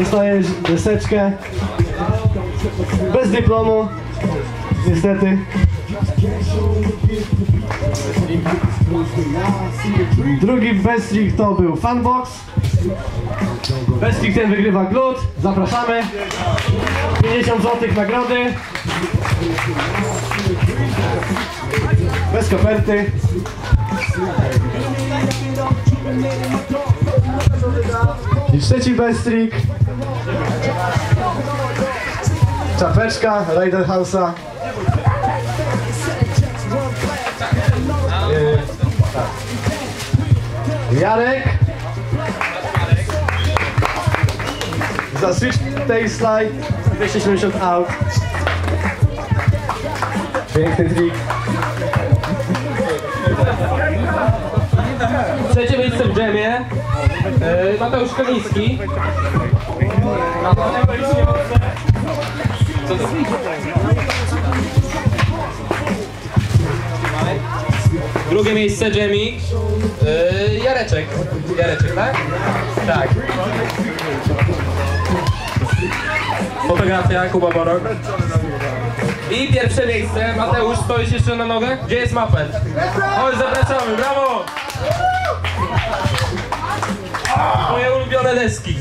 Dostajesz deseczkę. Bez dyplomu. Niestety. Drugi bestrik to był Funbox. Bestrik ten wygrywa glut. Zapraszamy. 50 zł nagrody. Bez koperty. I trzeci bestrik. Czapeczka Rider House'a. Jarek. Za Switch Tail Slide 270 out. Piękny trik. Trzecie miejsce w dżemie. E, Mateusz Kamiński. Drugie miejsce Jamie. E, Jareczek. Jareczek, tak? Tak. Fotografia Kuba Borok. I pierwsze miejsce, Mateusz, stoisz jeszcze na nogę? Gdzie jest mapet? Chodź, zapraszamy, brawo! Zelewski.